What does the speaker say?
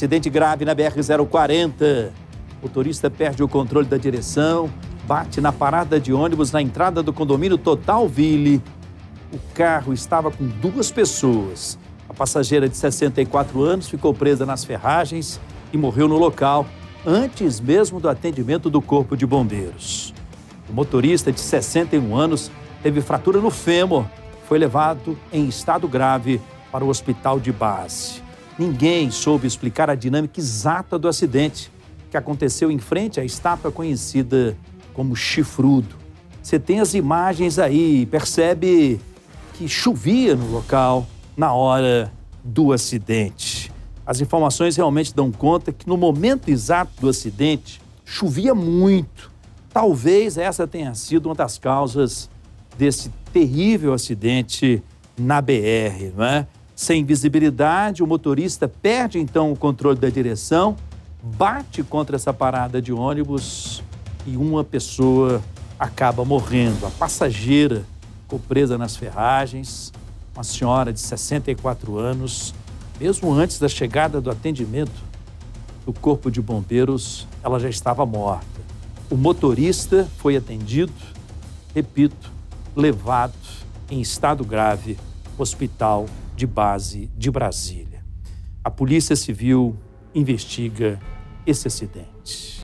Acidente grave na BR-040. O motorista perde o controle da direção, bate na parada de ônibus na entrada do condomínio Total Ville. O carro estava com duas pessoas. A passageira de 64 anos ficou presa nas ferragens e morreu no local, antes mesmo do atendimento do Corpo de Bombeiros. O motorista de 61 anos teve fratura no fêmur, foi levado em estado grave para o hospital de base. Ninguém soube explicar a dinâmica exata do acidente, que aconteceu em frente à estátua conhecida como Chifrudo. Você tem as imagens aí, percebe que chovia no local na hora do acidente. As informações realmente dão conta que no momento exato do acidente chovia muito. Talvez essa tenha sido uma das causas desse terrível acidente na BR, não é? Sem visibilidade, o motorista perde então o controle da direção, bate contra essa parada de ônibus e uma pessoa acaba morrendo. A passageira ficou presa nas ferragens, uma senhora de 64 anos, mesmo antes da chegada do atendimento do Corpo de Bombeiros, ela já estava morta. O motorista foi atendido, repito, levado em estado grave, hospital de base de Brasília. A Polícia Civil investiga esse acidente.